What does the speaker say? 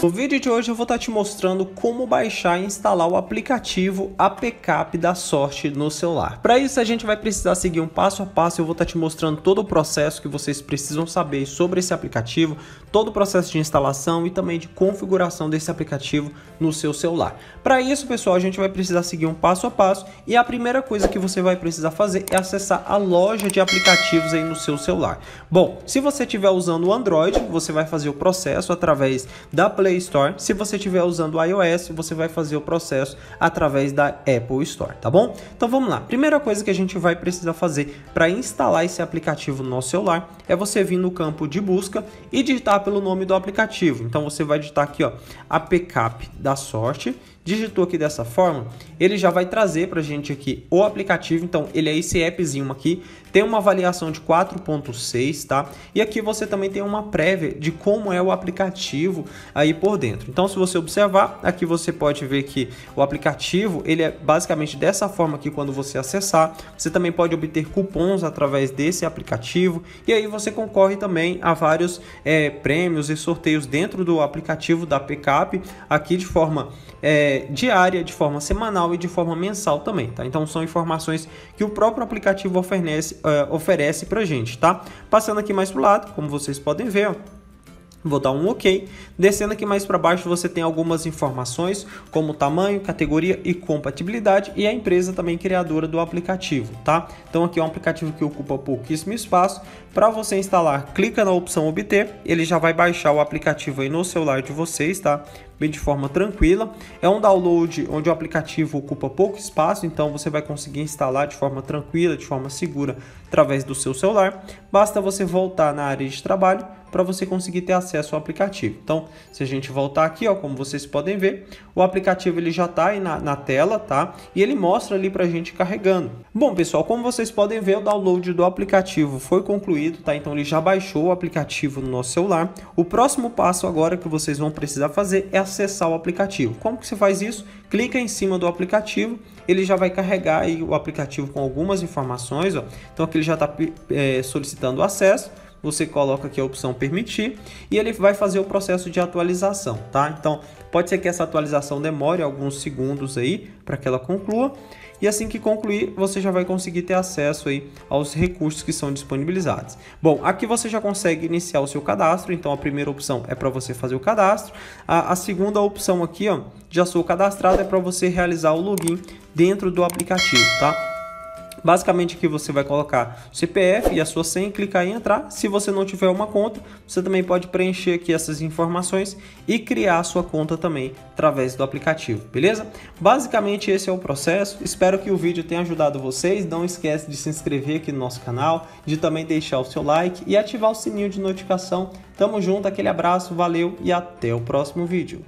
No vídeo de hoje eu vou estar te mostrando como baixar e instalar o aplicativo APCAP da Sorte no celular. Para isso a gente vai precisar seguir um passo a passo, eu vou estar te mostrando todo o processo que vocês precisam saber sobre esse aplicativo, todo o processo de instalação e também de configuração desse aplicativo no seu celular. Para isso, pessoal, a gente vai precisar seguir um passo a passo e a primeira coisa que você vai precisar fazer é acessar a loja de aplicativos aí no seu celular. Bom, se você estiver usando o Android, você vai fazer o processo através da Play Play Store. Se você estiver usando o iOS, você vai fazer o processo através da Apple Store, tá bom? Então vamos lá. Primeira coisa que a gente vai precisar fazer para instalar esse aplicativo no nosso celular é você vir no campo de busca e digitar pelo nome do aplicativo. Então você vai digitar aqui, ó, APCAP da sorte digitou aqui dessa forma, ele já vai trazer para a gente aqui o aplicativo. Então, ele é esse appzinho aqui, tem uma avaliação de 4.6, tá? E aqui você também tem uma prévia de como é o aplicativo aí por dentro. Então, se você observar, aqui você pode ver que o aplicativo, ele é basicamente dessa forma aqui quando você acessar. Você também pode obter cupons através desse aplicativo e aí você concorre também a vários é, prêmios e sorteios dentro do aplicativo da Pcap, aqui de forma é, diária, de forma semanal e de forma mensal também, tá? Então são informações que o próprio aplicativo oferece, uh, oferece pra gente, tá? Passando aqui mais pro lado, como vocês podem ver, ó, Vou dar um OK. Descendo aqui mais para baixo, você tem algumas informações, como tamanho, categoria e compatibilidade, e a empresa também criadora do aplicativo, tá? Então aqui é um aplicativo que ocupa pouquíssimo espaço. Para você instalar, clica na opção obter, ele já vai baixar o aplicativo aí no celular de vocês, tá? Bem de forma tranquila. É um download onde o aplicativo ocupa pouco espaço, então você vai conseguir instalar de forma tranquila, de forma segura, através do seu celular. Basta você voltar na área de trabalho para você conseguir ter acesso ao aplicativo. Então, se a gente voltar aqui, ó, como vocês podem ver, o aplicativo ele já está aí na, na, tela, tá? E ele mostra ali para a gente carregando. Bom, pessoal, como vocês podem ver, o download do aplicativo foi concluído, tá? Então ele já baixou o aplicativo no nosso celular. O próximo passo agora que vocês vão precisar fazer é acessar o aplicativo. Como que você faz isso? Clica em cima do aplicativo, ele já vai carregar aí o aplicativo com algumas informações, ó. Então aqui ele já está é, solicitando acesso você coloca aqui a opção permitir e ele vai fazer o processo de atualização, tá? Então, pode ser que essa atualização demore alguns segundos aí para que ela conclua. E assim que concluir, você já vai conseguir ter acesso aí aos recursos que são disponibilizados. Bom, aqui você já consegue iniciar o seu cadastro, então a primeira opção é para você fazer o cadastro. A, a segunda opção aqui, ó, já sou cadastrado, é para você realizar o login dentro do aplicativo, tá? Basicamente aqui você vai colocar CPF e a sua senha, clicar em entrar. Se você não tiver uma conta, você também pode preencher aqui essas informações e criar a sua conta também através do aplicativo, beleza? Basicamente esse é o processo. Espero que o vídeo tenha ajudado vocês. Não esquece de se inscrever aqui no nosso canal, de também deixar o seu like e ativar o sininho de notificação. Tamo junto, aquele abraço, valeu e até o próximo vídeo.